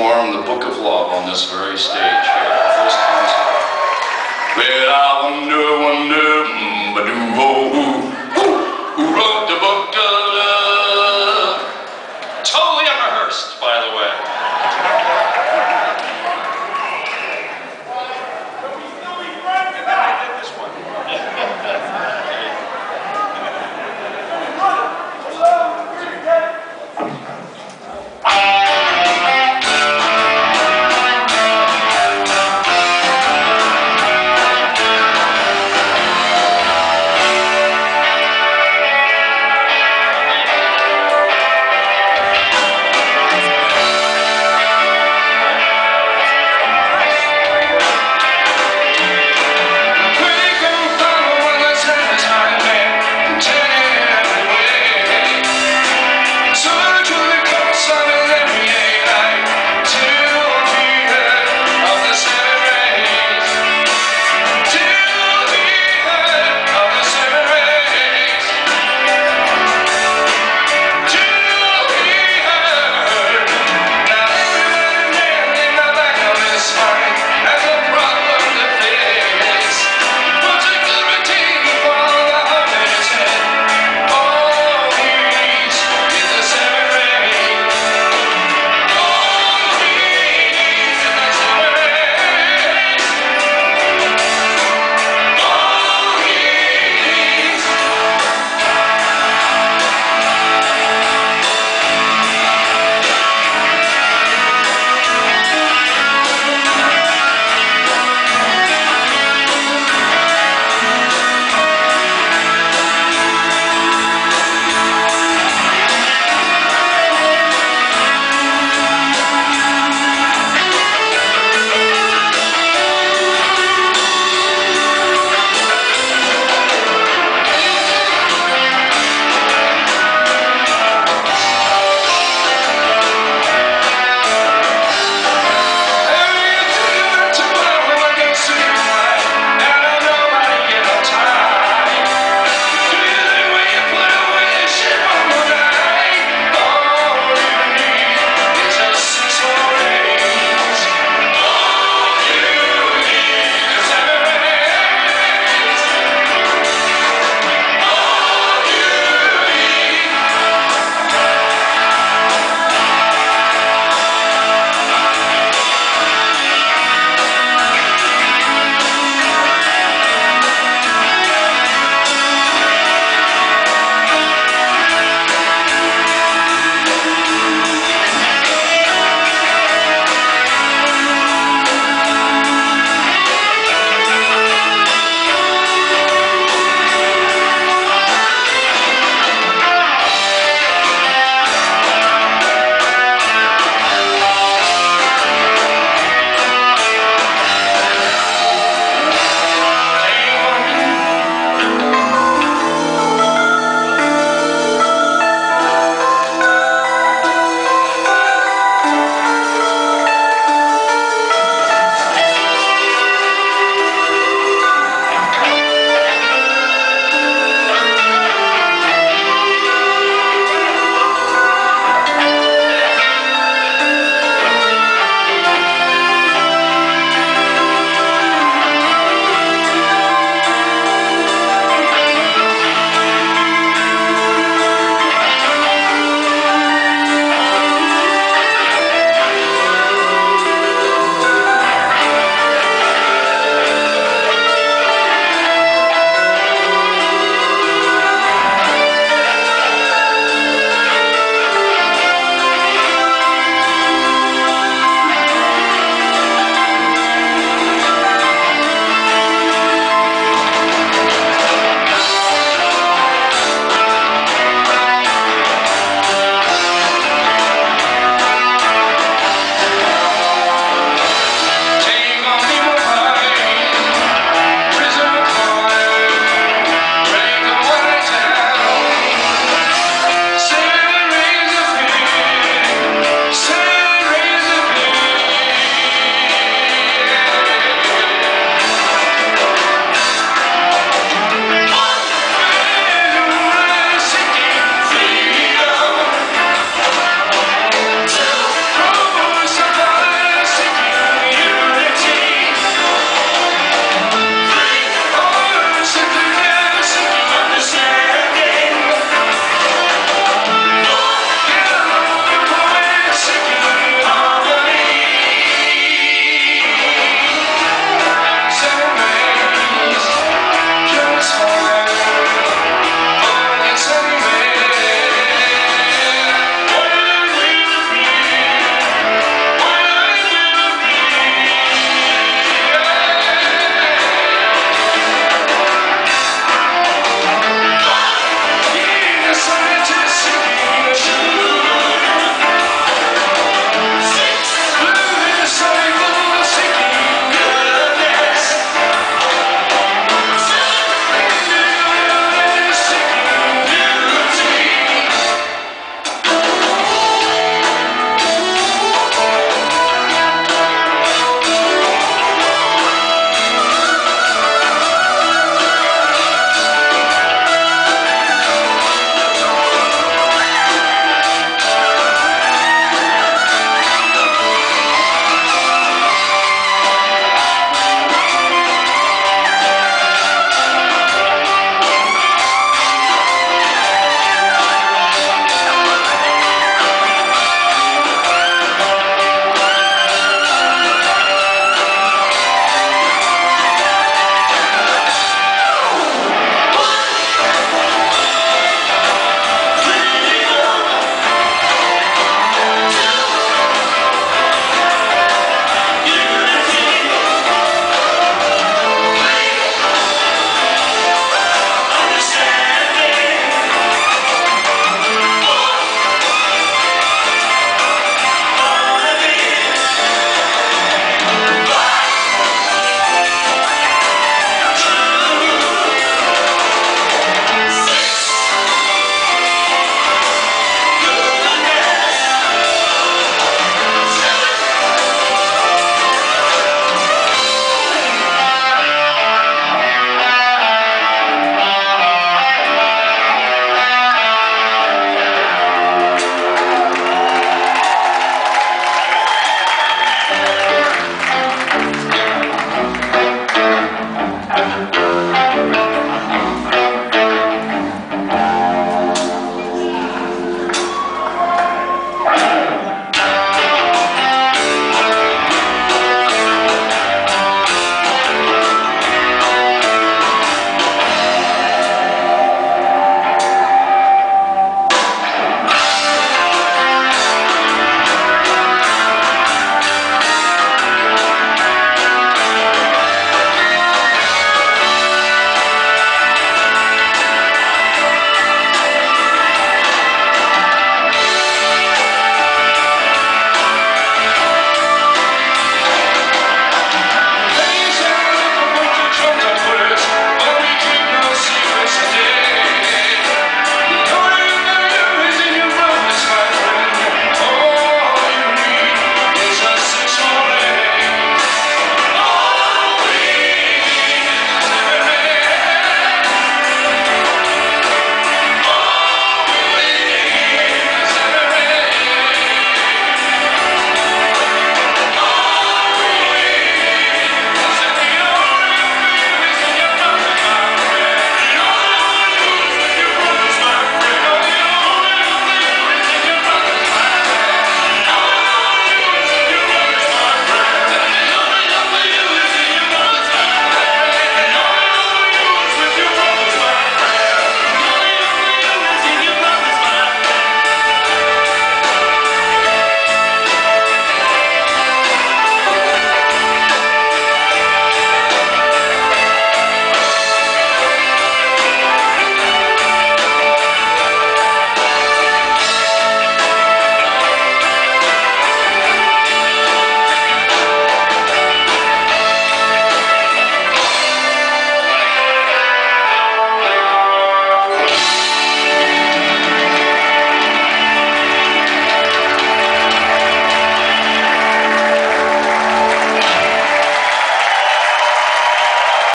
perform the Book of Love on this very stage here. at First Council. Well, I wonder, wonder, mm, ba-doo, oh,